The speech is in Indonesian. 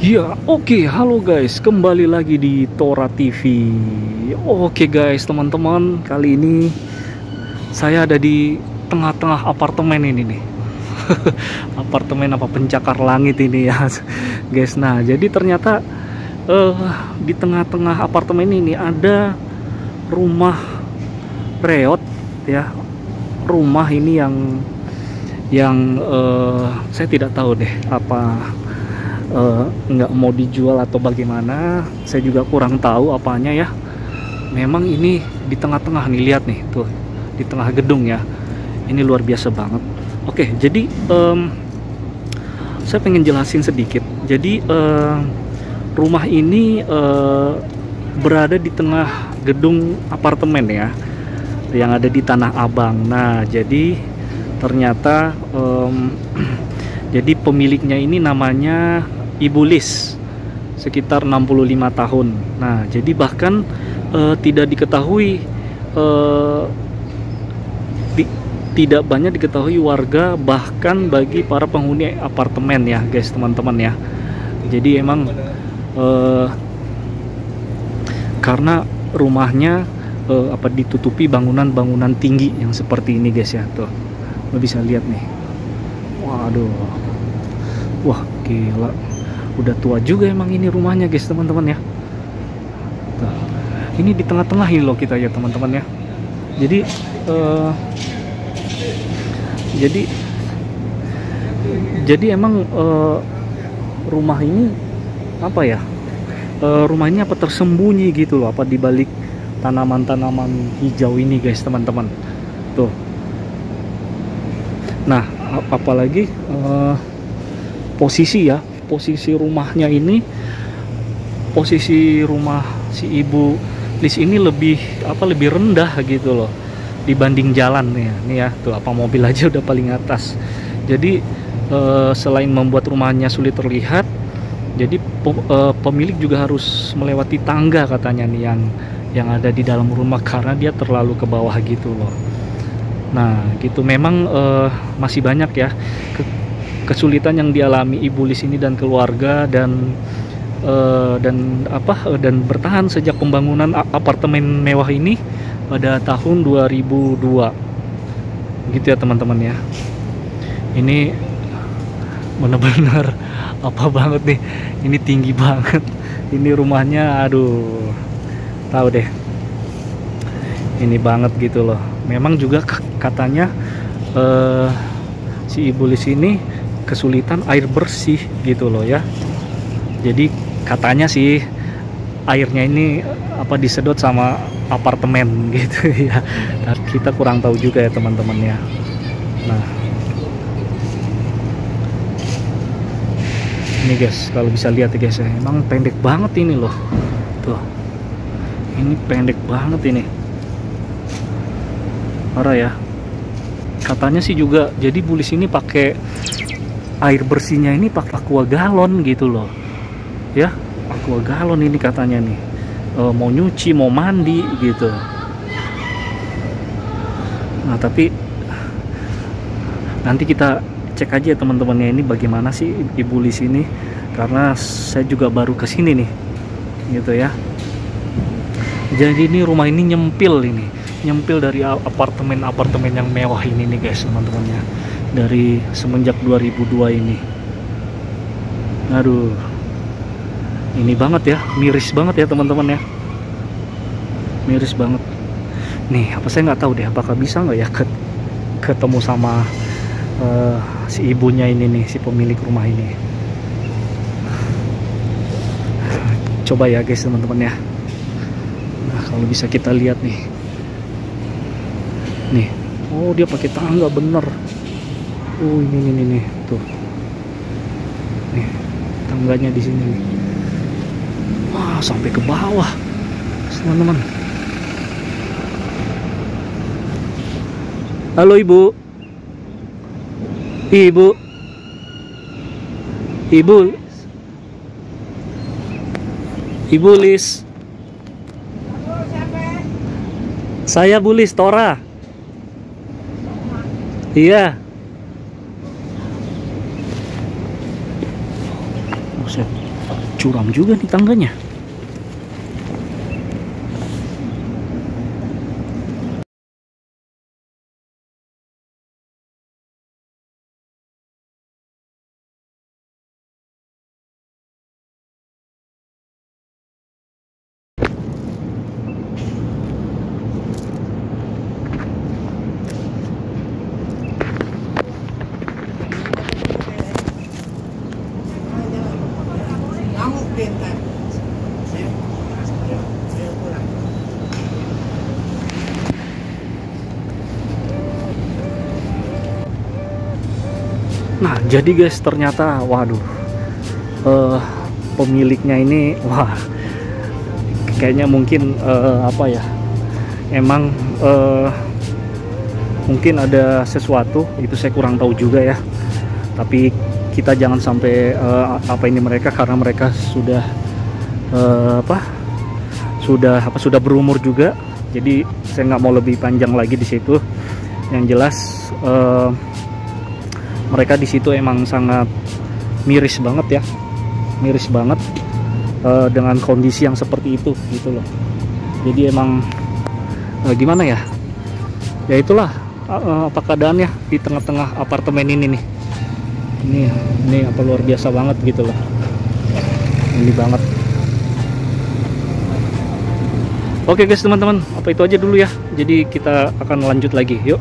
Ya, oke, halo guys, kembali lagi di Tora TV. Oke guys, teman-teman, kali ini saya ada di tengah-tengah apartemen ini nih. apartemen apa pencakar langit ini ya, guys. Nah, jadi ternyata eh, di tengah-tengah apartemen ini ada rumah reot ya. Rumah ini yang yang eh, saya tidak tahu deh apa uh, nggak mau dijual atau bagaimana saya juga kurang tahu apanya ya. Memang ini di tengah-tengah nih lihat nih tuh di tengah gedung ya. Ini luar biasa banget. Oke jadi um, saya pengen jelasin sedikit. Jadi uh, rumah ini uh, berada di tengah gedung apartemen ya yang ada di Tanah Abang. Nah jadi ternyata um, jadi pemiliknya ini namanya Ibu Lis sekitar 65 tahun. Nah, jadi bahkan uh, tidak diketahui uh, di, tidak banyak diketahui warga bahkan bagi para penghuni apartemen ya, guys, teman-teman ya. Jadi emang uh, karena rumahnya uh, apa ditutupi bangunan-bangunan tinggi yang seperti ini, guys ya. Tuh. Lo bisa lihat nih. Waduh. Wah, gila udah tua juga emang ini rumahnya guys teman-teman ya. Nah, ini di tengah-tengah ini loh kita ya teman-teman ya. Jadi uh, jadi jadi emang uh, rumah ini apa ya? Uh, rumah ini apa tersembunyi gitu loh apa dibalik tanaman-tanaman hijau ini guys teman-teman. Tuh. Nah apalagi uh, posisi ya posisi rumahnya ini posisi rumah si ibu Lis ini lebih apa lebih rendah gitu loh dibanding jalan nih ya. Nih ya tuh apa mobil aja udah paling atas. Jadi e, selain membuat rumahnya sulit terlihat jadi e, pemilik juga harus melewati tangga katanya nih yang yang ada di dalam rumah karena dia terlalu ke bawah gitu loh. Nah gitu. Memang e, masih banyak ya kesulitan yang dialami ibu Lis ini dan keluarga dan uh, dan apa uh, dan bertahan sejak pembangunan apartemen mewah ini pada tahun 2002 gitu ya teman-teman ya. Ini benar-benar apa banget nih? Ini tinggi banget. Ini rumahnya aduh tahu deh. Ini banget gitu loh. Memang juga katanya uh, si ibu Lis ini kesulitan air bersih gitu loh ya. Jadi katanya sih airnya ini apa disedot sama apartemen gitu ya. Nah, kita kurang tahu juga ya teman-teman ya nah. Ini guys kalau bisa lihat ya guys ya emang pendek banget ini loh. Tuh. Ini pendek banget ini. Parah ya. Katanya sih juga jadi bulis ini pakai air bersihnya ini pakai aqua galon gitu loh. Ya aqua galon ini katanya nih. E, mau nyuci mau mandi gitu. Nah tapi nanti kita cek aja teman-temannya ini bagaimana sih ibu Lis ini. Karena saya juga baru ke sini nih gitu ya. Jadi ini rumah ini nyempil ini. Nyempil dari apartemen-apartemen yang mewah ini nih guys teman-temannya dari semenjak 2002 ini. Aduh ini banget ya miris banget ya teman-teman ya. Miris banget. Nih apa saya nggak tahu deh apakah bisa nggak ya ketemu sama uh, si ibunya ini nih si pemilik rumah ini. Coba ya guys teman-teman ya. Nah kalau bisa kita lihat nih. Nih. Oh dia pakai tangga bener oh ini nih nih, nih. tuh. Nih tangganya di sini nih. Wah sampai ke bawah teman-teman. Halo ibu. Ibu. Ibu. Ibu Lis. Saya Bulis Tora. Iya buset. Curam juga nih tangganya Nah, jadi guys, ternyata waduh. eh pemiliknya ini wah kayaknya mungkin eh, apa ya? Emang eh, mungkin ada sesuatu itu saya kurang tahu juga ya. Tapi kita jangan sampai eh, apa ini mereka karena mereka sudah eh, apa? Sudah apa sudah berumur juga. Jadi saya nggak mau lebih panjang lagi di situ. Yang jelas eh, mereka di situ emang sangat miris banget ya miris banget eh, dengan kondisi yang seperti itu gitu loh jadi emang eh, gimana ya ya itulah eh, apa keadaannya di tengah-tengah apartemen ini nih ini ini apa luar biasa banget gitu loh ini banget Oke guys teman-teman, apa itu aja dulu ya. Jadi kita akan lanjut lagi. Yuk.